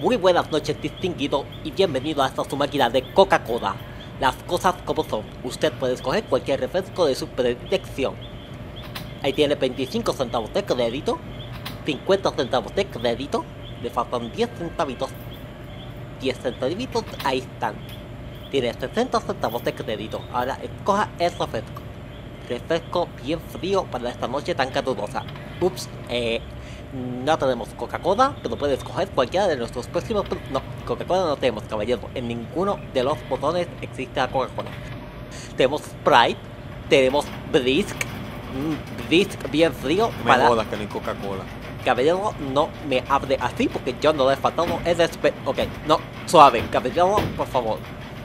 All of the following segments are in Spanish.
Muy buenas noches distinguido y bienvenido a esta su máquina de Coca-Cola. Las cosas como son, usted puede escoger cualquier refresco de su predilección. Ahí tiene 25 centavos de crédito, 50 centavos de crédito, le faltan 10 centavitos. 10 centavitos, ahí están. Tiene 60 centavos de crédito, ahora escoja el refresco. Refresco bien frío para esta noche tan calurosa. Ups, eh... No tenemos Coca-Cola, pero puedes escoger cualquiera de nuestros próximos... No, Coca-Cola no tenemos, caballero. En ninguno de los botones existe la Coca-Cola. Tenemos Sprite, tenemos Brisk, mm, Brisk bien frío. No me para... jodas que no hay Coca-Cola. Caballero, no me hable así porque yo no le he faltado el respeto. Ok, no, suave, caballero, por favor.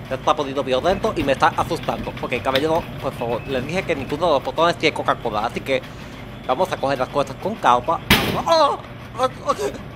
Se está poniendo violento y me está asustando. Ok, caballero, por favor, les dije que ninguno de los botones tiene Coca-Cola, así que vamos a coger las cosas con calma. Oh,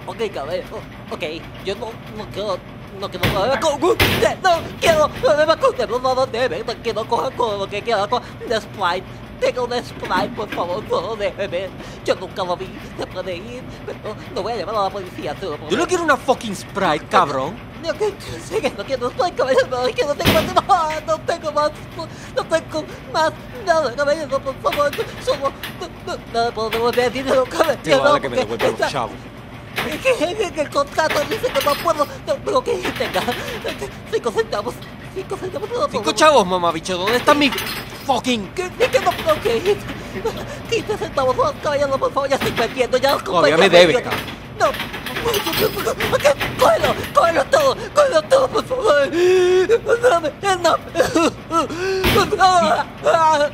ok, caballero, ok, yo no, no quiero. No quiero beber con usted, no quiero beber con usted, no, no, no debe, no quiero coger con lo que quiero con de Sprite. Tengo un Sprite, por favor, no déjeme. Yo nunca lo vi, se puede ir, pero no voy a llamar a la policía, se lo Yo no quiero una fucking Sprite, cabrón. No, que, sé que no quiero Sprite, caballero, no, que no tengo más, no, no tengo más, no tengo más nada, caballero, por favor, solo, no, no, no puedo devolver dinero, caballero. Sí, vale que me está- los chavos. que, que, que el contrato dice que no puedo, no, pero que tenga cinco centavos, cinco centavos, no Cinco chavos, mamabicho. ¿Dónde está mi fucking... Que, que, que no puedo que ir. 15 centavos, no, caballero, por favor, ya estoy perdiendo, ya los Todavía me debes, yo- cabrón. No. Ok, cógelo, cógelo todo, cógelo todo, por favor. Dame, Ay,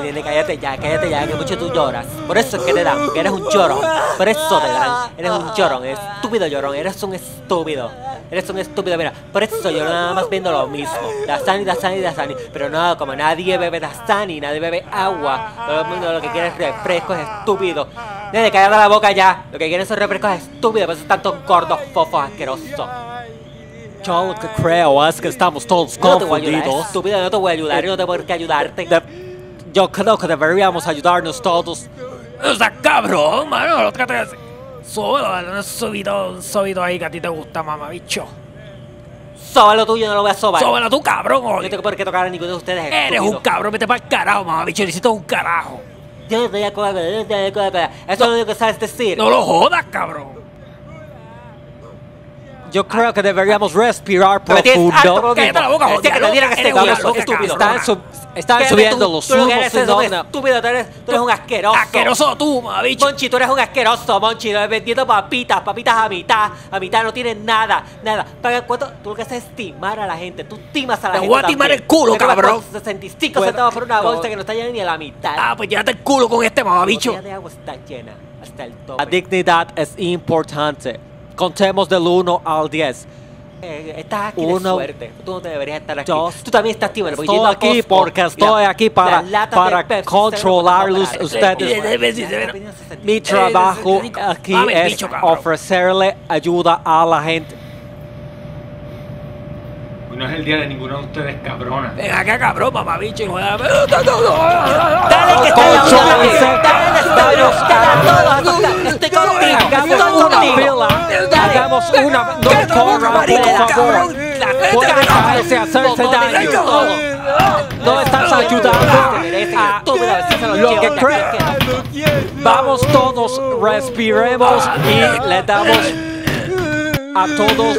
nene, cállate ya, cállate ya, que mucho tú lloras. Por eso es que te dan, porque eres un llorón. Por eso te dan. Eres un llorón, estúpido llorón, eres un estúpido. Eres un estúpido, mira. Por eso yo nada más viendo lo mismo. Dasani, Dasani, Dasani. Pero no, como nadie bebe Dasani, nadie bebe agua. Todo el mundo lo que quiere es refrescos estúpidos. Nene, cállate la boca ya. Lo que quieren son refrescos estúpidos, por eso están todos gordos, fofos, asquerosos. Yo lo que creo es que estamos todos No te voy a ayudar, confundidos. estúpido, no te voy a ayudar, yo no tengo por qué ayudarte. De- yo creo que deberíamos ayudarnos todos. O sea, cabrón, mano, lo tratas así. Súbelo, subido, un subido ahí que a ti te gusta, mamabicho. Soba lo tuyo, no lo voy a sobar. Súbelo tú, cabrón, No oye. tengo por qué tocar a ninguno de ustedes. Eres estúpido. un cabrón, vete para el carajo, mamabicho, necesito un carajo. Yo no te voy a coger, yo no te voy a coger. Eso es lo único que sabes decir. No lo jodas, cabrón. Yo creo que deberíamos respirar profundo. La te. Están, subiendo los tú eres un estúpido, tú eres, un asqueroso. Asqueroso tú, mamabicho. Monchi, tú eres un asqueroso, Monchi, vendiendo papitas, papitas a mitad, a mitad no tienes nada, nada. Paga cuánto, tú lo que haces es timar a la gente, tú timas a la Te gente. voy a timar el culo, Te cabrón. 65 Puedo- centavos por una bolsa que no está llena ni a la mitad. Ah, pues llévate el culo con este La mamabicho. botella de agua está llena, hasta el tope. La dignidad es importante. Contemos del 1 al 10. Eh, estás aquí Uno, de suerte. Tú no te deberías estar aquí. dos. Tú también estás tímido. Estoy aquí porque estoy aquí para, para controlarlos ustedes. Mi trabajo aquí es bicho, ofrecerle ayuda a la gente. Hoy no es el día de ninguno de ustedes, cabrona. Ven acá, cabrón, hijo de la... Dale que dice. Dale. Estoy contigo. Estoy una contigo. Una. No corra, por favor. Puede caerse a hacerse daño. No estás ayudando a lo que creo. Vamos todos, respiremos y le damos a todos